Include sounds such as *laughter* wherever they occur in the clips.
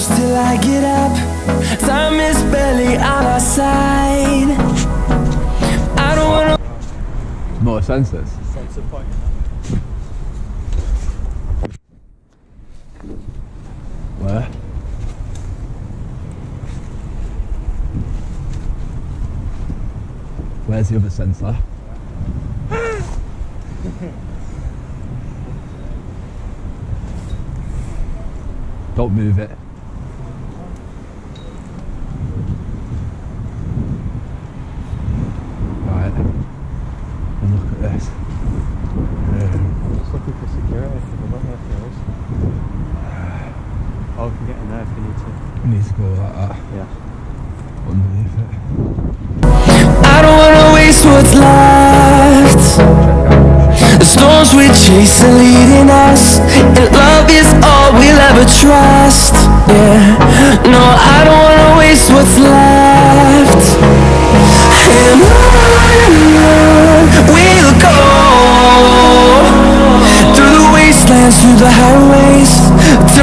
close till I get up. Time is barely on our side. I don't wanna. More sensors. Sensor point. Where? Where's the other sensor? *laughs* Don't move it. Oh, we can get in there if we need to. we need to go like that Yeah. underneath it. I don't wanna waste what's left. The storms we chase are leading us, and love is all we'll ever trust. Yeah, no, I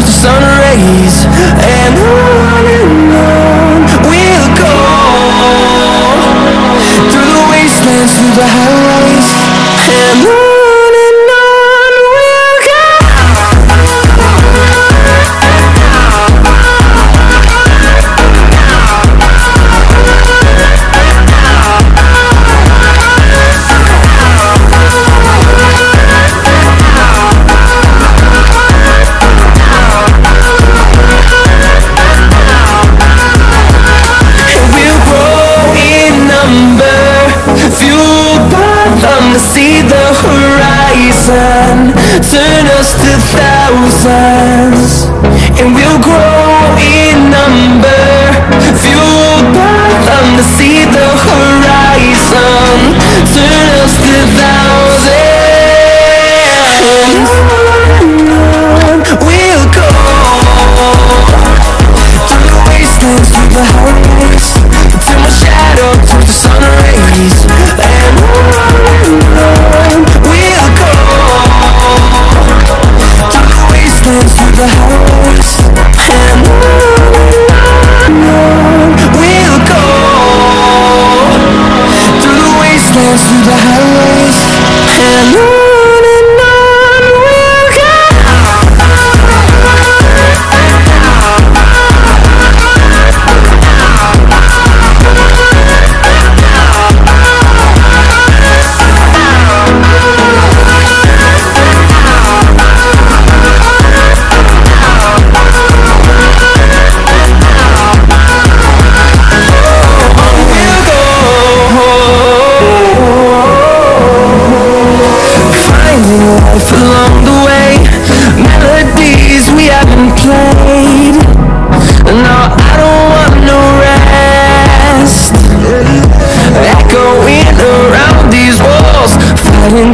to sun rays. And the horizon, turn us to thousands. And we'll grow in number, fueled by them see the horizon,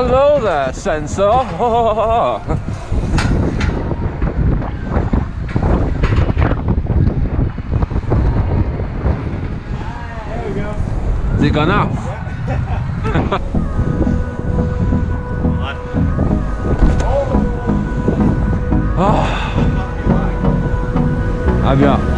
hello there, sensor. *laughs* Has it gone off? oh. *laughs* Have you?